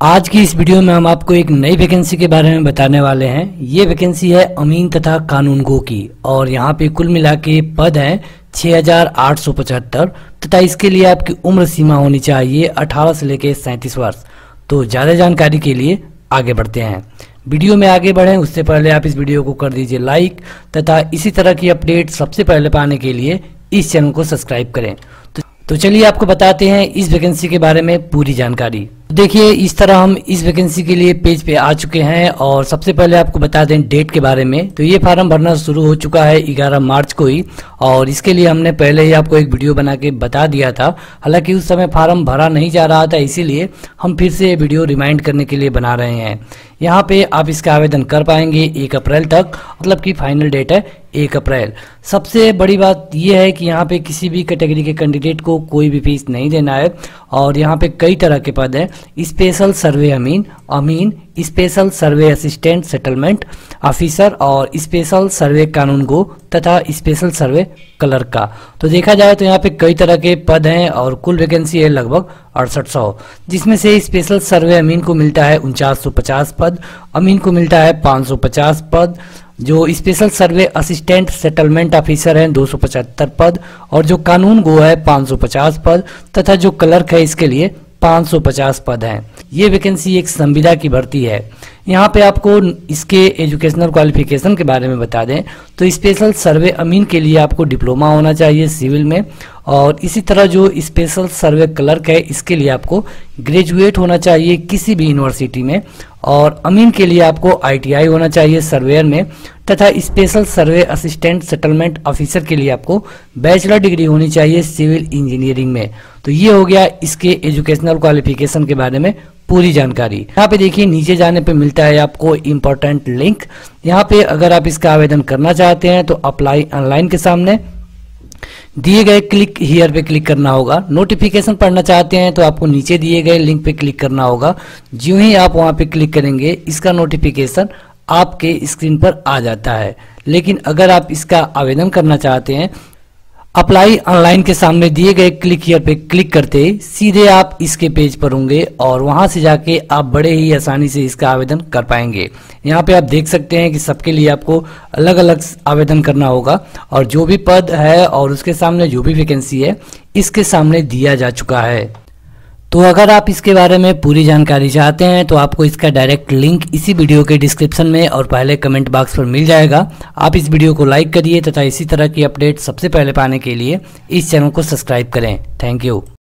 आज की इस वीडियो में हम आपको एक नई वैकेंसी के बारे में बताने वाले हैं। ये वैकेंसी है अमीन तथा कानून गो की और यहाँ पे कुल मिला के पद हैं 6,875 तथा इसके लिए आपकी उम्र सीमा होनी चाहिए 18 से लेकर सैंतीस वर्ष। तो ज़्यादा जानकारी के लिए आगे बढ़ते हैं। वीडियो में आगे बढ़ें उससे पहले आप इस वीडियो को कर दीजिए लाइक तथा इसी तरह की अपडेट सबसे पहले पाने के लिए इस चैनल को सब्सक्राइब करें। तो, तो चलिए आपको बताते हैं इस वैकेंसी के बारे में पूरी जानकारी। देखिए, इस तरह हम इस वैकेंसी के लिए पेज पे आ चुके हैं और सबसे पहले आपको बता दें डेट के बारे में। तो ये फार्म भरना शुरू हो चुका है 11 मार्च को ही और इसके लिए हमने पहले ही आपको एक वीडियो बना के बता दिया था। हालाँकि उस समय फार्म भरा नहीं जा रहा था, इसीलिए हम फिर से ये वीडियो रिमाइंड करने के लिए बना रहे हैं। यहाँ पे आप इसका आवेदन कर पाएँगे एक अप्रैल तक मतलब कि फाइनल डेट है एक अप्रैल। सबसे बड़ी बात यह है कि यहाँ पे किसी भी कैटेगरी के कैंडिडेट को कोई भी फ़ीस नहीं देना है, और यहाँ पे कई तरह के पद हैं। स्पेशल सर्वे अमीन अमीन, special survey assistant settlement officer और स्पेशल सर्वे कानून गो तथा स्पेशल सर्वे क्लर्क का। तो देखा जाए तो यहाँ पे कई तरह के पद हैं और कुल वैकेंसी है लगभग अड़सठ सौ। जिसमें से स्पेशल सर्वे अमीन को मिलता है उनचास सौ पचास पद, अमीन को मिलता है पाँच सौ पचास पद, जो special survey assistant settlement officer हैं 275 पद, और जो कानून गो है 550 पद, तथा जो क्लर्क है इसके लिए 550 पद हैं। ये वैकेंसी एक संविदा की भर्ती है। यहाँ पे आपको इसके एजुकेशनल क्वालिफिकेशन के बारे में बता दें। तो स्पेशल सर्वे अमीन के लिए आपको डिप्लोमा होना चाहिए सिविल में। और इसी तरह जो स्पेशल सर्वे क्लर्क है, इसके लिए आपको ग्रेजुएट होना चाहिए किसी भी यूनिवर्सिटी में और अमीन के लिए आपको आईटीआई होना चाहिए सर्वेयर में तथा special survey assistant settlement officer के लिए आपको बैचलर डिग्री होनी चाहिए सिविल इंजीनियरिंग में। तो ये हो गया इसके एजुकेशनल क्वालिफिकेशन के बारे में पूरी जानकारी। यहाँ पे देखिए, नीचे जाने पे मिलता है आपको इम्पोर्टेंट लिंक यहाँ पे अगर आप इसका आवेदन करना चाहते हैं तो अप्लाई ऑनलाइन के सामने। दिए गए क्लिक हियर पे क्लिक करना होगा। नोटिफिकेशन पढ़ना चाहते हैं तो आपको नीचे दिए गए लिंक पे क्लिक करना होगा। जो ही आप वहाँ पे क्लिक करेंगे, इसका नोटिफिकेशन आपके स्क्रीन पर आ जाता है। लेकिन अगर आप इसका आवेदन करना चाहते हैं अप्लाई ऑनलाइन के सामने दिए गए क्लिक हियर पे क्लिक करते सीधे आप इसके पेज पर होंगे और वहाँ से जाके आप बड़े ही आसानी से इसका आवेदन कर पाएँगे। यहाँ पे आप देख सकते हैं कि सबके लिए आपको अलग अलग आवेदन करना होगा और जो भी पद है और उसके सामने जो भी वैकेंसी है, इसके सामने दिया जा चुका है। तो अगर आप इसके बारे में पूरी जानकारी चाहते हैं तो आपको इसका डायरेक्ट लिंक इसी वीडियो के डिस्क्रिप्शन में और पहले कमेंट बॉक्स पर मिल जाएगा। आप इस वीडियो को लाइक करिए तथा इसी तरह की अपडेट सबसे पहले पाने के लिए इस चैनल को सब्सक्राइब करें। Thank you